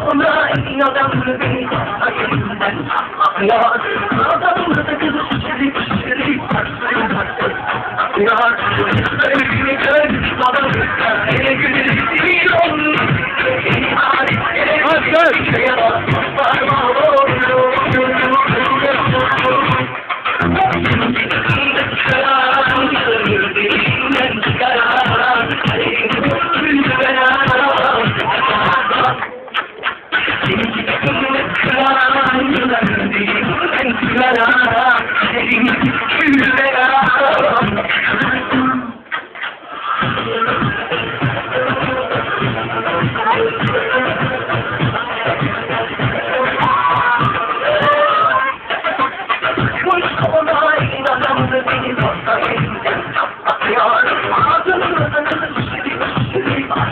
Allah'ın inadamını Allah'ın inadamını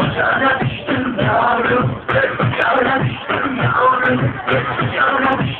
Kucağına düştüm yavrum, kucağına düştüm yavrum, kucağına düştüm.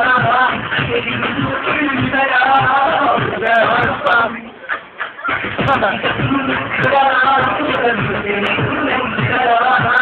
ఉంటాను